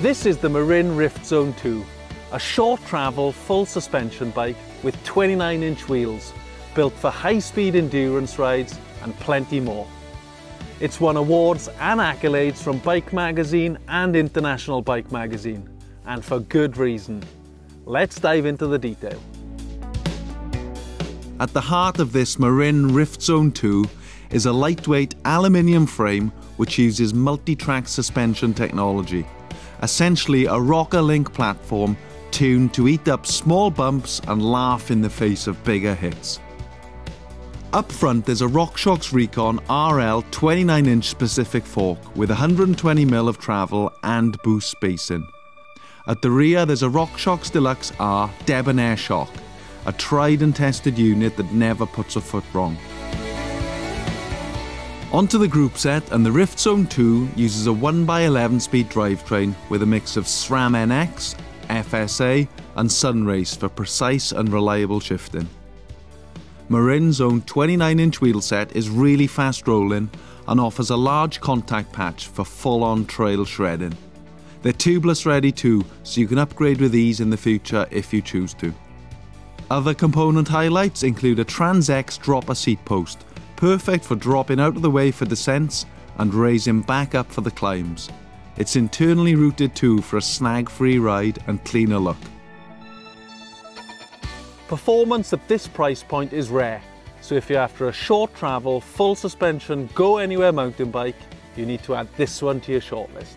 This is the Marin Rift Zone 2, a short travel full suspension bike with 29 inch wheels, built for high speed endurance rides and plenty more. It's won awards and accolades from Bike Magazine and International Bike Magazine, and for good reason. Let's dive into the detail. At the heart of this Marin Rift Zone 2 is a lightweight aluminium frame which uses MultiTrac suspension technology, essentially a rocker link platform tuned to eat up small bumps and laugh in the face of bigger hits. Up front there's a RockShox Recon RL 29 inch specific fork with 120mm of travel and boost spacing. At the rear there's a RockShox Deluxe R Debonair shock, a tried and tested unit that never puts a foot wrong. Onto the group set and the Rift Zone 2 uses a 1x11 speed drivetrain with a mix of SRAM NX, FSA and Sunrace for precise and reliable shifting. Marin's own 29 inch wheel set is really fast rolling and offers a large contact patch for full on trail shredding. They're tubeless ready too, so you can upgrade with ease in the future if you choose to. Other component highlights include a TranzX dropper seat post perfect for dropping out of the way for descents and raising back up for the climbs. It's internally routed too for a snag-free ride and cleaner look. Performance at this price point is rare, so if you're after a short travel, full suspension, go anywhere mountain bike, you need to add this one to your shortlist.